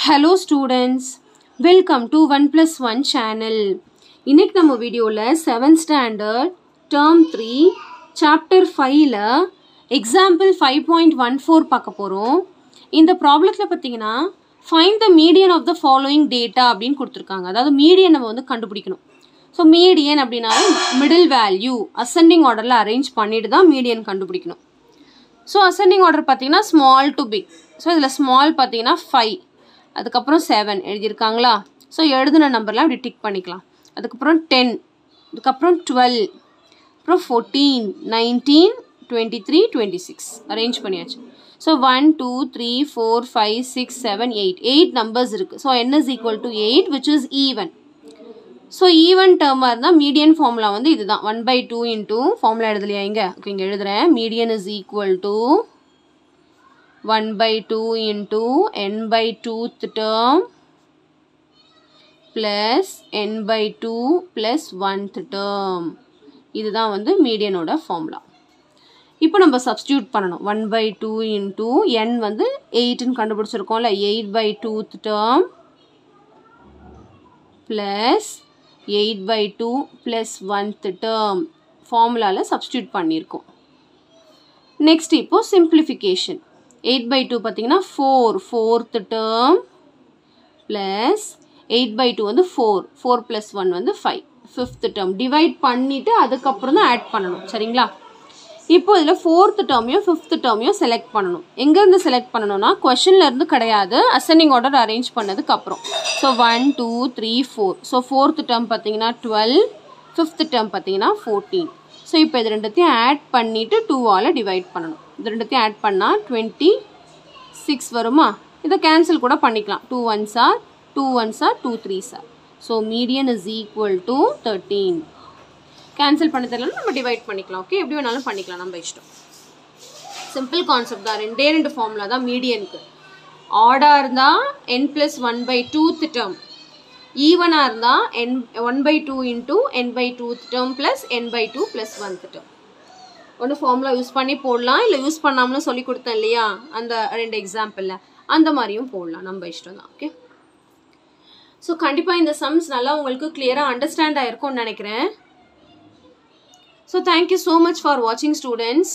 Hello students welcome to one plus one channel இன்னைக்கு நம்ம வீடியோவில் seventh standard term three chapter ஃபைவ்ல example five point one four பார்க்க போகிறோம் இந்த ப்ராப்ளத்தில் பார்த்தீங்கன்னா find the median of the following data அப்படின்னு கொடுத்துருக்காங்க. அதாவது மீடியன் நம்ம வந்து கண்டுபிடிக்கணும். ஸோ மீடியன் அப்படின்னா மிடில் வேல்யூ அசெண்டிங் ஆர்டரில் அரேஞ்ச் பண்ணிட்டு தான் மீடியன் கண்டுபிடிக்கணும். ஸோ அசெண்டிங் ஆர்டர் பார்த்தீங்கன்னா ஸ்மால் டு பிக் ஸோ இதில் ஸ்மால் பார்த்தீங்கன்னா ஃபைவ் அதுக்கப்புறம் செவன் எழுதியிருக்காங்களா? ஸோ எழுதின நம்பர்லாம் அப்படி டிக் பண்ணிக்கலாம். அதுக்கப்புறம் டென் அதுக்கப்புறம் டுவெல் அப்புறம் fourteen nineteen twenty three twenty six arrange பண்ணியாச்சு so one two three four five six seven eight eight numbers இருக்குது so N is equal to eight which is even so even டேர்மாக இருந்தால் median formula வந்து இதுதான். One by two into formula எழுதலையா இங்கே? Okay இங்கே எழுதுகிறேன் median is equal to one by two into N by twoth term plus N by two plus oneth term இதுதான் வந்து மீடியனோட formula இப்போ நம்ம சப்ஸ்டியூட் பண்ணணும். One by two into N வந்து எயிட்டுன்னு கண்டுபிடிச்சிருக்கோம்ல. Eight by twoth term plus eight by two plus oneth term ஃபார்முலாவில் substitute பண்ணியிருக்கோம். நெக்ஸ்ட் இப்போது சிம்ப்ளிஃபிகேஷன் எயிட் பை டூ பார்த்தீங்கன்னா four fourth term plus eight by two வந்து ஃபோர் ஃபோர் ப்ளஸ் ஒன் வந்து five fifth term divide பண்ணிவிட்டு அதுக்கப்புறம் தான் add பண்ணணும் சரிங்களா? இப்போ இதில் ஃபோர்த்து டேர்மையும் ஃபிஃப்த்து டேர்மையும் செலக்ட் பண்ணணும். எங்கேருந்து செலக்ட் பண்ணணும்னா கொஷின்லேருந்து கிடையாது அசெண்டிங் ஆர்டர் அரேஞ்ச் பண்ணதுக்கு அப்புறம். So one two three four so fourth term பார்த்தீங்கன்னா டுவெல் ஃபிஃப்த்து டேர்ம் பார்த்தீங்கன்னா ஃபோர்டீன் ஸோ இப்போ இது ரெண்டுத்தையும் ஆட் பண்ணிவிட்டு டூவால் டிவைட் பண்ணணும். இது ரெண்டுத்தையும் ஆட் பண்ணால் டுவெண்ட்டி சிக்ஸ் வருமா? இதை கேன்சல் கூட பண்ணிக்கலாம். Two ones sir two ones are two three sir so median is equal to thirteen cancel பண்ண தெரியல நம்ம டிவைட் பண்ணிக்கலாம் ஓகே எப்படி வேணாலும் பண்ணிக்கலாம் நம்ம இஷ்டம். சிம்பிள் கான்செப்ட் தான். ரெண்டே ரெண்டு ஃபார்முலா தான் மீடியனுக்கு ஆர்டாக இருந்தால் N plus one by twoth term ஈவனாக இருந்தால் N one by two into N by twoth term plus N by two plus oneth term ஒன்று ஃபார்முலா யூஸ் பண்ணி போடலாம். இல்லை யூஸ் பண்ணாமலும் சொல்லி கொடுத்தேன் இல்லையா? அந்த ரெண்டு எக்ஸாம்பிளில் அந்த மாதிரியும் போடலாம். நம்ம இஷ்டம் தான். ஓகே ஸோ கண்டிப்பாக இந்த சம்ஸ் நல்லா உங்களுக்கு கிளியராக அண்டர்ஸ்டாண்ட் ஆகிருக்கும்னு நினைக்கிறேன். So thank you so much for வாட்சிங் ஸ்டூடெண்ட்ஸ்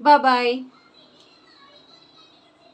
students. Bye.